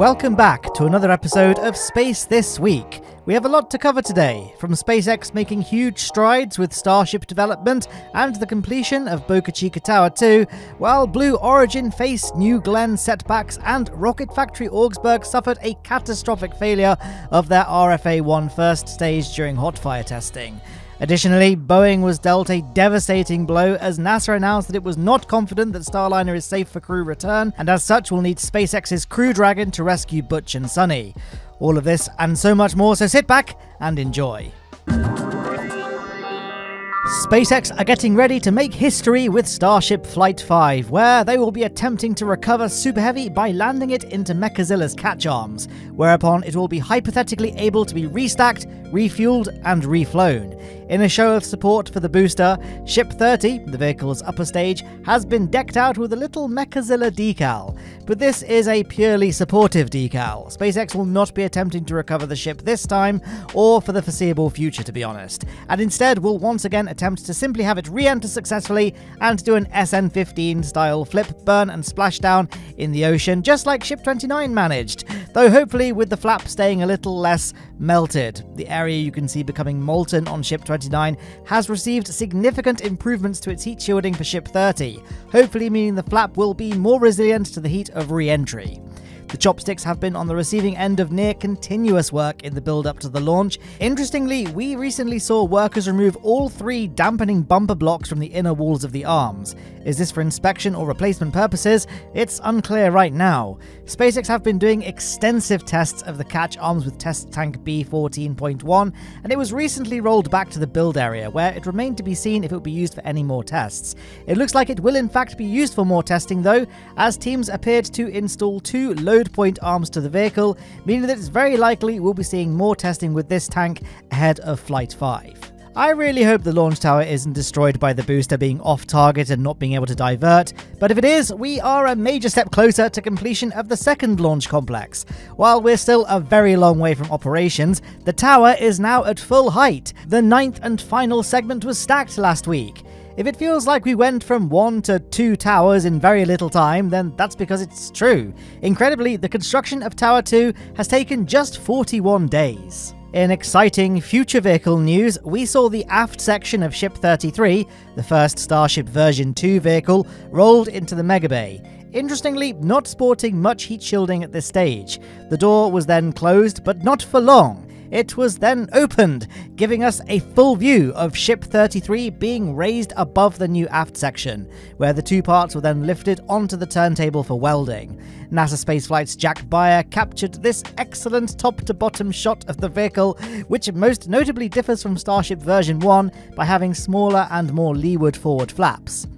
Welcome back to another episode of Space This Week. We have a lot to cover today, from SpaceX making huge strides with Starship development and the completion of Boca Chica Tower 2, while Blue Origin faced New Glenn setbacks and Rocket Factory Augsburg suffered a catastrophic failure of their RFA 1 first stage during hot fire testing. Additionally, Boeing was dealt a devastating blow as NASA announced that it was not confident that Starliner is safe for crew return, and as such will need SpaceX's Crew Dragon to rescue Butch and Suni. All of this and so much more, so sit back and enjoy. SpaceX are getting ready to make history with Starship Flight 5, where they will be attempting to recover Super Heavy by landing it into Mechazilla's catch arms, whereupon it will be hypothetically able to be restacked, refueled, and reflown. In a show of support for the booster, Ship 30, the vehicle's upper stage, has been decked out with a little Mechazilla decal. But this is a purely supportive decal. SpaceX will not be attempting to recover the ship this time, or for the foreseeable future, to be honest, and instead will once again attempt to simply have it re enter successfully and do an SN 15 style flip, burn, and splashdown in the ocean, just like Ship 29 managed, though hopefully with the flap staying a little less melted. The area you can see becoming molten on Ship 29 has received significant improvements to its heat shielding for Ship 30, hopefully meaning the flap will be more resilient to the heat of re entry. The chopsticks have been on the receiving end of near continuous work in the build up to the launch. Interestingly, we recently saw workers remove all three dampening bumper blocks from the inner walls of the arms. Is this for inspection or replacement purposes? It's unclear right now. SpaceX have been doing extensive tests of the catch arms with test tank B14.1, and it was recently rolled back to the build area, where it remained to be seen if it would be used for any more tests. It looks like it will in fact be used for more testing though, as teams appeared to install two point arms to the vehicle, meaning that it's very likely we'll be seeing more testing with this tank ahead of Flight 5. I really hope the launch tower isn't destroyed by the booster being off target and not being able to divert, but if it is, we are a major step closer to completion of the second launch complex. While we're still a very long way from operations, the tower is now at full height. The ninth and final segment was stacked last week. If it feels like we went from one to two towers in very little time, then that's because it's true. Incredibly, the construction of Tower 2 has taken just 41 days. In exciting future vehicle news, we saw the aft section of Ship 33, the first Starship version 2 vehicle, rolled into the Mega Bay. Interestingly, not sporting much heat shielding at this stage. The door was then closed, but not for long. It was then opened, giving us a full view of Ship 33 being raised above the new aft section, where the two parts were then lifted onto the turntable for welding. NASA Spaceflight's Jack Beyer captured this excellent top to bottom shot of the vehicle, which most notably differs from Starship version 1 by having smaller and more leeward forward flaps.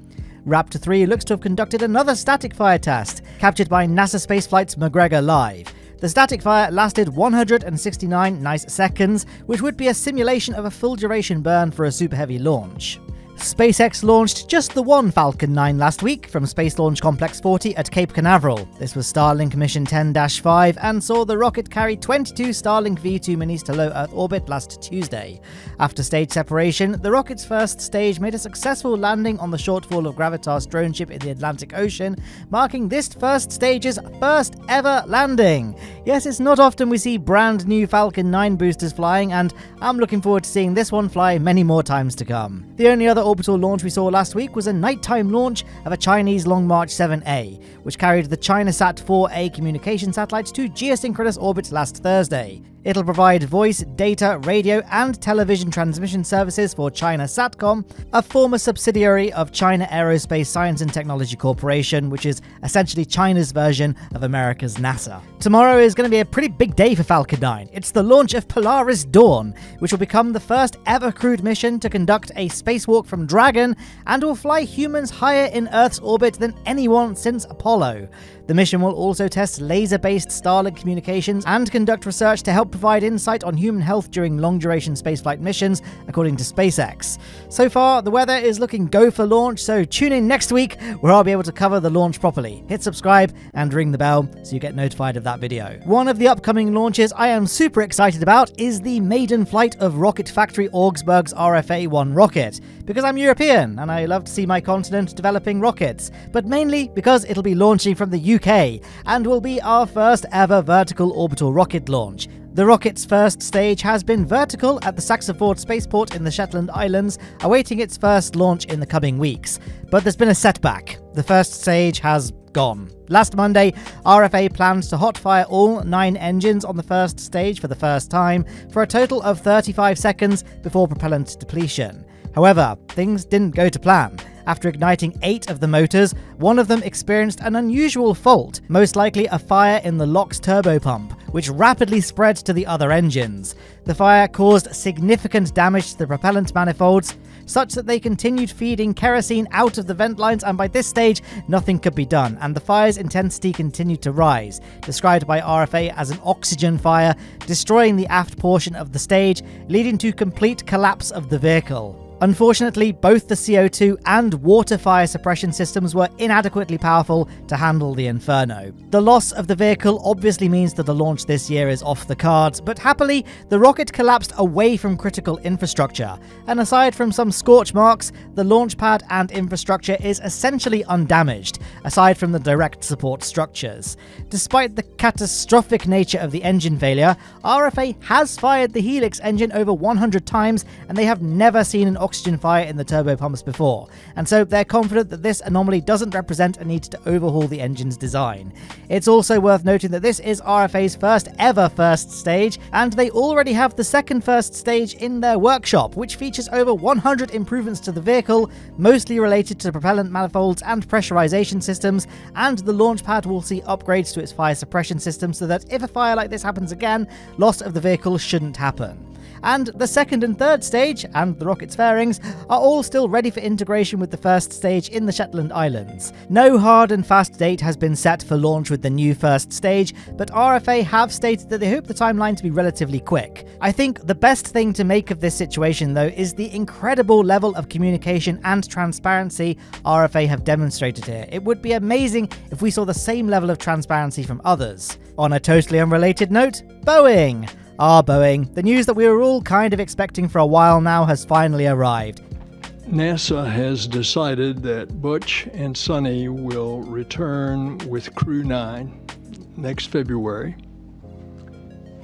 Raptor 3 looks to have conducted another static fire test, captured by NASA Spaceflight's McGregor Live. The static fire lasted 169 nice seconds, which would be a simulation of a full duration burn for a super heavy launch. SpaceX launched just the one Falcon 9 last week from Space Launch Complex 40 at Cape Canaveral. This was Starlink Mission 10 5 and saw the rocket carry 22 Starlink V2 minis to low Earth orbit last Tuesday. After stage separation, the rocket's first stage made a successful landing on the shortfall of Gravitas drone ship in the Atlantic Ocean, marking this first stage's first ever landing. Yes, it's not often we see brand new Falcon 9 boosters flying, and I'm looking forward to seeing this one fly many more times to come. The only other orbital launch we saw last week was a nighttime launch of a Chinese Long March 7A, which carried the ChinaSat 4A communication satellites to geosynchronous orbit last Thursday. It'll provide voice, data, radio, and television transmission services for China Satcom, a former subsidiary of China Aerospace Science and Technology Corporation, which is essentially China's version of America's NASA. Tomorrow is going to be a pretty big day for Falcon 9. It's the launch of Polaris Dawn, which will become the first ever crewed mission to conduct a spacewalk from Dragon and will fly humans higher in Earth's orbit than anyone since Apollo. The mission will also test laser based Starlink communications and conduct research to help provide insight on human health during long duration spaceflight missions, according to SpaceX. So far, the weather is looking go for launch, so tune in next week where I'll be able to cover the launch properly. Hit subscribe and ring the bell so you get notified of that video. One of the upcoming launches I am super excited about is the maiden flight of Rocket Factory Augsburg's RFA 1 rocket, because I'm European and I love to see my continent developing rockets, but mainly because it'll be launching from the UK and will be our first ever vertical orbital rocket launch. The rocket's first stage has been vertical at the SaxaVord spaceport in the Shetland Islands, awaiting its first launch in the coming weeks. But there's been a setback. The first stage has gone. Last Monday, RFA plans to hotfire all nine engines on the first stage for the first time for a total of 35 seconds before propellant depletion. However, things didn't go to plan. After igniting eight of the motors, one of them experienced an unusual fault, most likely a fire in the LOX turbopump, which rapidly spread to the other engines. The fire caused significant damage to the propellant manifolds, such that they continued feeding kerosene out of the vent lines, and by this stage, nothing could be done, and the fire's intensity continued to rise, described by RFA as an oxygen fire, destroying the aft portion of the stage, leading to complete collapse of the vehicle. Unfortunately, both the CO2 and water fire suppression systems were inadequately powerful to handle the inferno. The loss of the vehicle obviously means that the launch this year is off the cards, but happily, the rocket collapsed away from critical infrastructure, and aside from some scorch marks, the launch pad and infrastructure is essentially undamaged, aside from the direct support structures. Despite the catastrophic nature of the engine failure, RFA has fired the Helix engine over 100 times, and they have never seen an oxygen fire in the turbopumps before, and so they're confident that this anomaly doesn't represent a need to overhaul the engine's design. It's also worth noting that this is RFA's first ever first stage, and they already have the second first stage in their workshop, which features over 100 improvements to the vehicle, mostly related to propellant manifolds and pressurization systems, and the launch pad will see upgrades to its fire suppression system so that if a fire like this happens again, loss of the vehicle shouldn't happen and the second and third stage, and the rocket's fairings, are all still ready for integration with the first stage in the Shetland Islands. No hard and fast date has been set for launch with the new first stage, but RFA have stated that they hope the timeline to be relatively quick. I think the best thing to make of this situation, though, is the incredible level of communication and transparency RFA have demonstrated here. It would be amazing if we saw the same level of transparency from others. On a totally unrelated note, Boeing. Ah, Boeing, the news that we were all kind of expecting for a while now has finally arrived. NASA has decided that Butch and Suni will return with Crew 9 next February,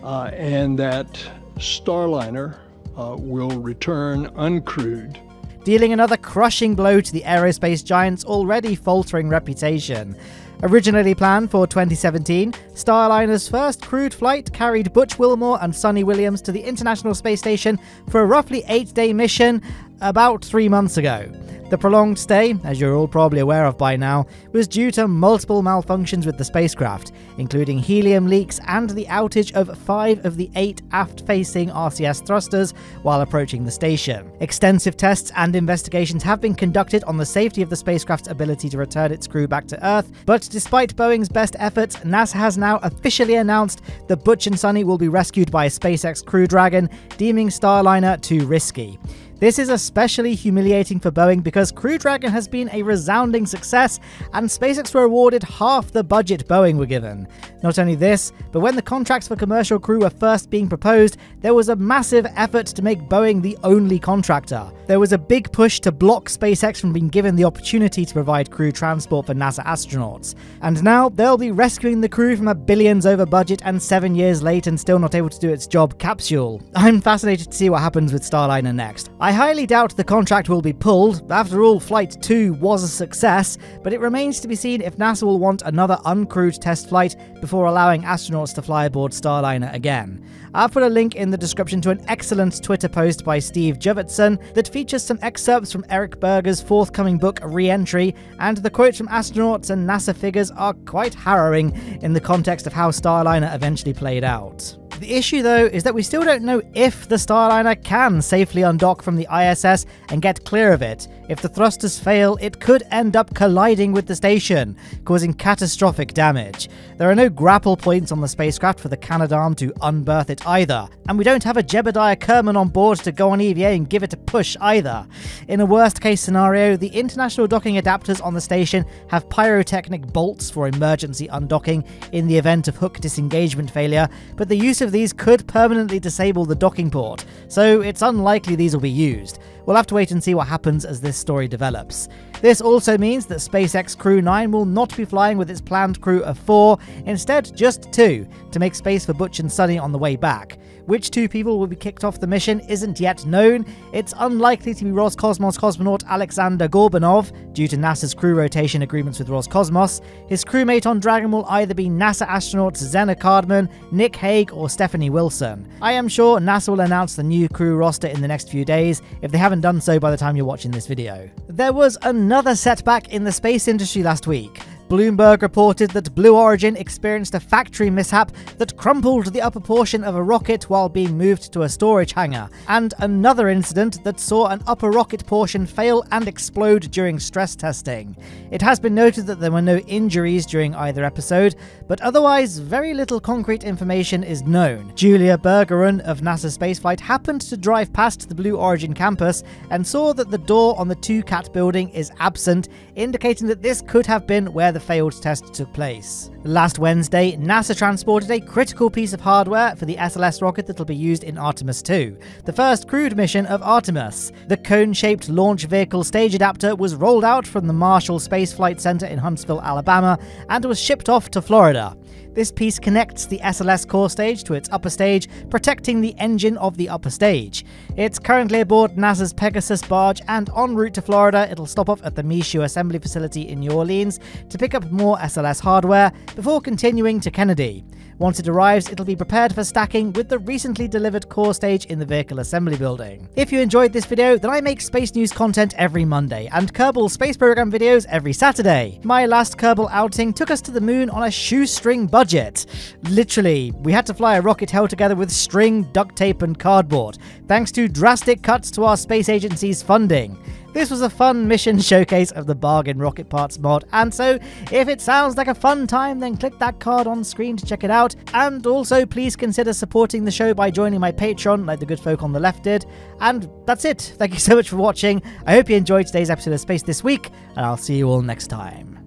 uh, and that Starliner uh, will return uncrewed. Dealing another crushing blow to the aerospace giant's already faltering reputation. Originally planned for 2017, Starliner's first crewed flight carried Butch Wilmore and Suni Williams to the International Space Station for a roughly eight day mission about three months ago. The prolonged stay, as you're all probably aware of by now, was due to multiple malfunctions with the spacecraft, including helium leaks and the outage of five of the eight aft facing RCS thrusters while approaching the station. Extensive tests and investigations have been conducted on the safety of the spacecraft's ability to return its crew back to Earth, but despite Boeing's best efforts, NASA has now officially announced that Butch and Suni will be rescued by a SpaceX Crew Dragon, deeming Starliner too risky. This is especially humiliating for Boeing because Crew Dragon has been a resounding success, and SpaceX were awarded half the budget Boeing were given. Not only this, but when the contracts for commercial crew were first being proposed, there was a massive effort to make Boeing the only contractor. There was a big push to block SpaceX from being given the opportunity to provide crew transport for NASA astronauts. And now they'll be rescuing the crew from a billions over budget and seven years late and still not able to do its job capsule. I'm fascinated to see what happens with Starliner next. Highly doubt the contract will be pulled. After all, Flight 2 was a success, but it remains to be seen if NASA will want another uncrewed test flight before allowing astronauts to fly aboard Starliner again. I've put a link in the description to an excellent Twitter post by Steve Jurvetson that features some excerpts from Eric Berger's forthcoming book Re-Entry, and the quotes from astronauts and NASA figures are quite harrowing in the context of how Starliner eventually played out. The issue, though, is that we still don't know if the Starliner can safely undock from the ISS and get clear of it. If the thrusters fail, it could end up colliding with the station, causing catastrophic damage. There are no grapple points on the spacecraft for the Canadarm to unberth it either, and we don't have a Jebediah Kerman on board to go on EVA and give it a push either. In a worst case scenario, the international docking adapters on the station have pyrotechnic bolts for emergency undocking in the event of hook disengagement failure, but the use of these could permanently disable the docking port, so it's unlikely these will be used. We'll have to wait and see what happens as this story develops. This also means that SpaceX Crew 9 will not be flying with its planned crew of four, instead, just two, to make space for Butch and Suni on the way back. Which two people will be kicked off the mission isn't yet known. It's unlikely to be Roscosmos cosmonaut Alexander Gorbunov, due to NASA's crew rotation agreements with Roscosmos. His crewmate on Dragon will either be NASA astronauts Zena Cardman, Nick Hague, or Stephanie Wilson. I am sure NASA will announce the new crew roster in the next few days, if they haven't done so by the time you're watching this video. There was another setback in the space industry last week. Bloomberg reported that Blue Origin experienced a factory mishap that crumpled the upper portion of a rocket while being moved to a storage hangar, and another incident that saw an upper rocket portion fail and explode during stress testing. It has been noted that there were no injuries during either episode, but otherwise, very little concrete information is known. Julia Bergeron of NASA Spaceflight happened to drive past the Blue Origin campus and saw that the door on the 2 Cat building is absent, indicating that this could have been where the the failed test took place. Last Wednesday, NASA transported a critical piece of hardware for the SLS rocket that will be used in Artemis 2, the first crewed mission of Artemis. The cone shaped launch vehicle stage adapter was rolled out from the Marshall Space Flight Center in Huntsville, Alabama, and was shipped off to Florida. This piece connects the SLS core stage to its upper stage, protecting the engine of the upper stage. It's currently aboard NASA's Pegasus barge, and en route to Florida, it'll stop off at the Michoud Assembly Facility in New Orleans to pick up more SLS hardware before continuing to Kennedy. Once it arrives, it'll be prepared for stacking with the recently delivered core stage in the vehicle assembly building. If you enjoyed this video, then I make space news content every Monday, and Kerbal Space Program videos every Saturday. My last Kerbal outing took us to the moon on a shoestring budget. Literally, we had to fly a rocket held together with string, duct tape, and cardboard, thanks to drastic cuts to our space agency's funding. This was a fun mission showcase of the Bargain Rocket Parts mod, and so if it sounds like a fun time, then click that card on screen to check it out. And also, please consider supporting the show by joining my Patreon, like the good folk on the left did. And that's it. Thank you so much for watching. I hope you enjoyed today's episode of Space This Week, and I'll see you all next time.